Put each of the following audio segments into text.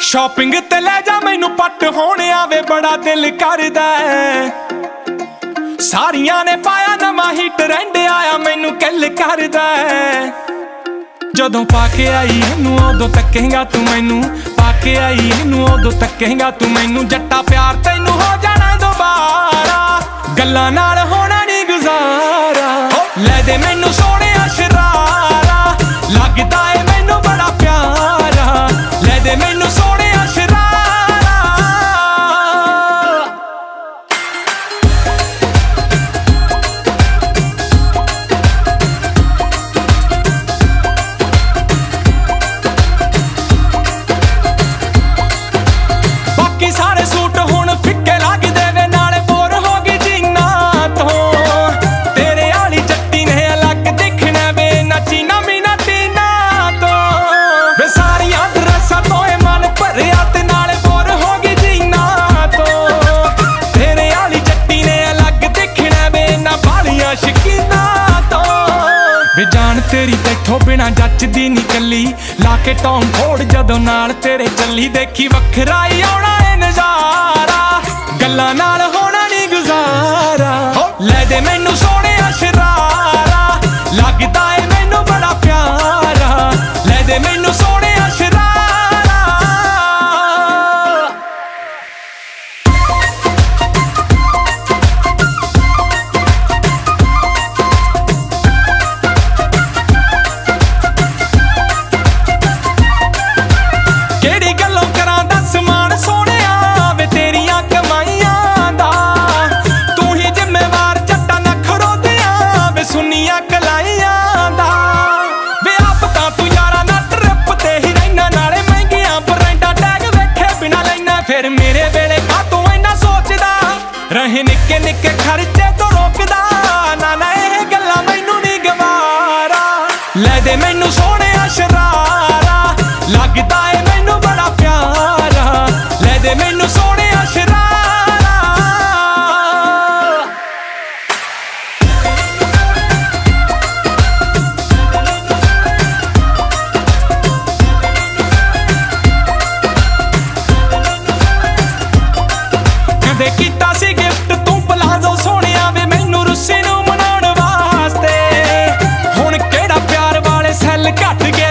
Shopping ਤੇ ਲੈ ਜਾ, ਮੈਨੂੰ ਪੱਟ ਹੋਣ ਆਵੇ, ਬੜਾ ਦਿਲ ਕਰਦਾ ਸਾਰੀਆਂ ਨੇ ਪਾਇਆ ਨਵਾਂ ਹੀ ਟ੍ਰੈਂਡ ਆਇਆ ਮੈਨੂੰ ਕਿੱਲ ਕਰਦਾ ਜਦੋਂ ਪਾ ਕੇ ਆਈ ਇਹਨੂੰ, ਉਦੋਂ ਤੱਕੇਗਾ ਤੂੰ ਮੈਨੂੰ। ਪਾ ਕੇ ਆਈ ਇਹਨੂੰ, ਉਦੋਂ ਤੱਕੇਗਾ ਤੂੰ ਮੈਨੂੰ। ਜੱਟਾ ਪਿਆਰ ਤੈਨੂੰ ਹੋ ਜਾਣਾ ਦੁਬਾਰਾ। ਗੱਲਾਂ ਨਾਲ ਹੋਣਾ ਨਹੀਂ ਗੁਜ਼ਾਰਾ। ਲੈ ਦੇ ਮੈਨੂੰ ਸੋਹਣਿਆ ਸ਼ਰਾਰਾ। ਲੱਗਦਾ ਵੇ ਜਾਨ ਤੇਰੀ ਤੈਥੋਂ ਬਿਨਾ ਜੱਚਦੀ ਨੀ ਕੱਲੀ ਲਾ ਕੇ ਟੌਂ ਫੋੜ ਜਦੋਂ ਨਾਲ ਤੇਰੇ ਚੱਲੀ। ਦੇਖੀ ਵੱਖਰਾ ਹੀ ਆਉਣਾ ਏ ਨਜ਼ਾਰਾ। ਗੱਲਾਂ ਨਾਲ ਰਹੇ ਨਿੱਕੇ ਨਿੱਕੇ ਖਰਚੇ ਤੋਂ ਰੋਕਦਾ। ਨਾ ਨਾ ਇਹ ਗੱਲਾਂ, ਮੈਨੂੰ ਨਹੀਂ ਗਵਾਰਾ। ਲੈ ਦੇ ਮੈਨੂੰ ਸੋਹਣੇ ਕਦੇ ਕੀਤਾ ਸੀ ਗਿਫਟ ਤੂੰ ਪਲਾਜ਼ੋ ਸੋਹਣਿਆ ਵੇ, ਮੈਨੂੰ ਰੁੱਸੇ ਨੂੰ ਮਨਾਉਣ ਵਾਸਤੇ। ਹੁਣ ਕਿਹੜਾ ਪਿਆਰ ਵਾਲੇ ਸੈੱਲ ਘਟ ਗਏ?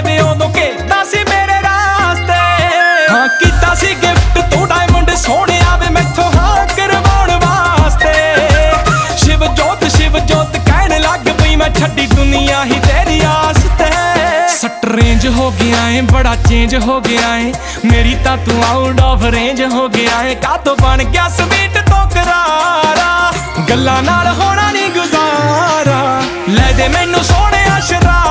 ਸੱਟ ਹੋ ਗਿਆ ਏ, ਬੜਾ ਚੇਂਜ ਹੋ ਗਿਆ ਏ। ਮੇਰੀ ਤਾਂ ਤੂੰ ਆਊਟ ਆਫ ਰੇਂਜ ਹੋ ਗਿਆ ਏ। ਕਾਤੋਂ ਬਣ ਗਿਆ ਸਵੀਟ ਤੋਂ ਕਰਾਰਾ? ਗੱਲਾਂ ਨਾਲ ਹੋਣਾ ਨਹੀਂ ਗੁਜ਼ਾਰਾ। ਲੈ ਦੇ ਮੈਨੂੰ ਸੋਹਣਿਆ ਸ਼ਰਾਰਾ ਲੱਗਦਾ